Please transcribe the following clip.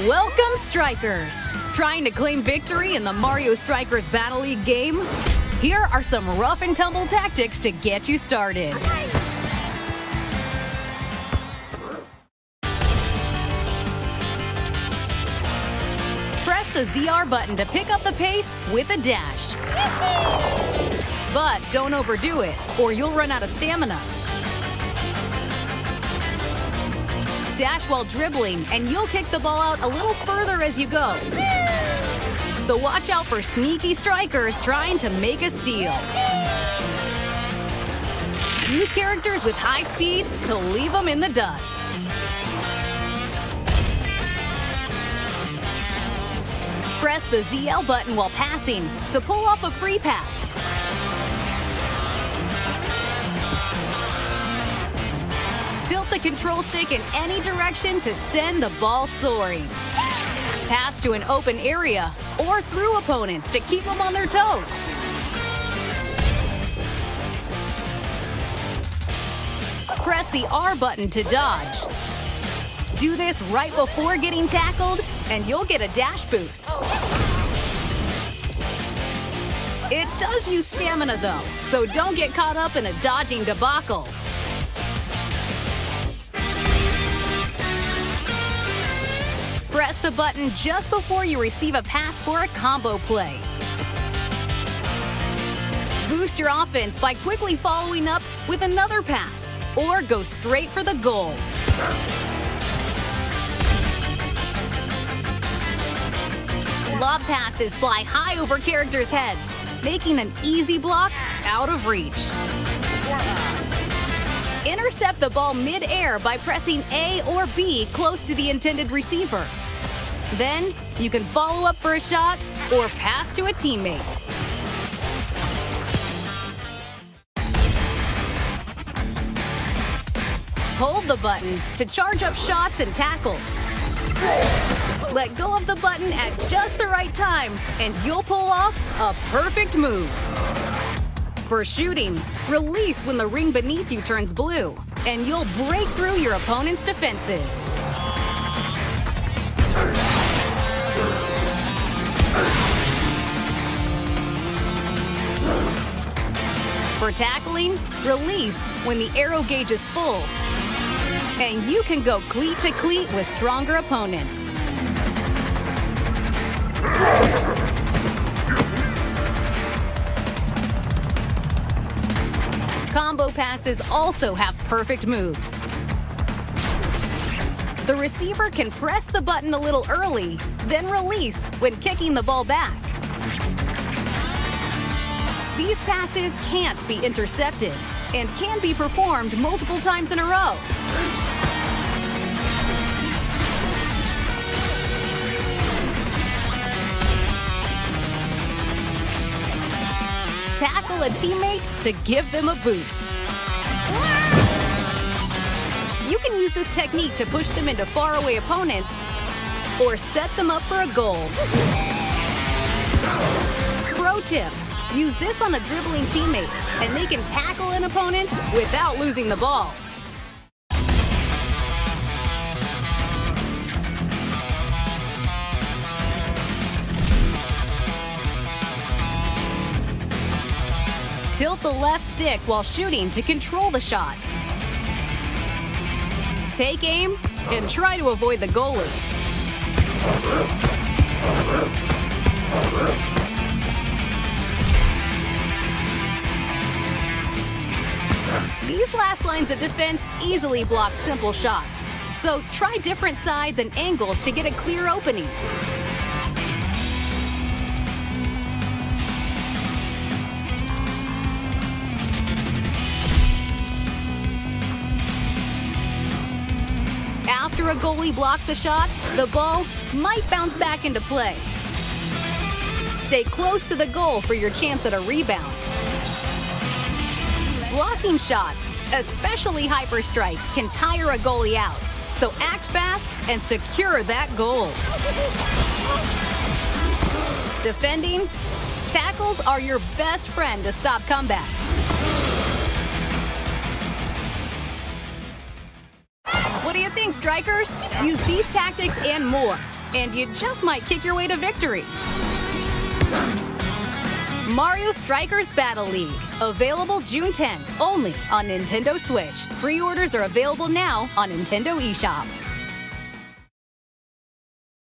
Welcome, Strikers! Trying to claim victory in the Mario Strikers Battle League game? Here are some rough and tumble tactics to get you started. Press the ZR button to pick up the pace with a dash. But don't overdo it, or you'll run out of stamina. Dash while dribbling, and you'll kick the ball out a little further as you go. So watch out for sneaky strikers trying to make a steal. Use characters with high speed to leave them in the dust. Press the ZL button while passing to pull off a free pass. Tilt the control stick in any direction to send the ball soaring. Pass to an open area or through opponents to keep them on their toes. Press the R button to dodge. Do this right before getting tackled, and you'll get a dash boost. It does use stamina, though, so don't get caught up in a dodging debacle. The button just before you receive a pass for a combo play. Boost your offense by quickly following up with another pass, or go straight for the goal. Lob passes fly high over characters' heads, making an easy block out of reach. Intercept the ball mid-air by pressing A or B close to the intended receiver. Then, you can follow up for a shot or pass to a teammate. Hold the button to charge up shots and tackles. Let go of the button at just the right time, and you'll pull off a perfect move. For shooting, release when the ring beneath you turns blue, and you'll break through your opponent's defenses. For tackling, release when the arrow gauge is full. And you can go cleat to cleat with stronger opponents. Combo passes also have perfect moves. The receiver can press the button a little early, then release when kicking the ball back. These passes can't be intercepted and can be performed multiple times in a row. Tackle a teammate to give them a boost. You can use this technique to push them into faraway opponents or set them up for a goal. Pro tip, use this on a dribbling teammate and they can tackle an opponent without losing the ball. Tilt the left stick while shooting to control the shot. Take aim and try to avoid the goalie. These last lines of defense easily block simple shots. So try different sides and angles to get a clear opening. After a goalie blocks a shot, the ball might bounce back into play. Stay close to the goal for your chance at a rebound. Blocking shots, especially hyper strikes, can tire a goalie out. So act fast and secure that goal. Defending, tackles are your best friend to stop comebacks. You think, strikers? Use these tactics and more. and you just might kick your way to victory. Mario Strikers Battle League. Available June 10th, only on Nintendo Switch. Pre orders are available now on Nintendo eShop.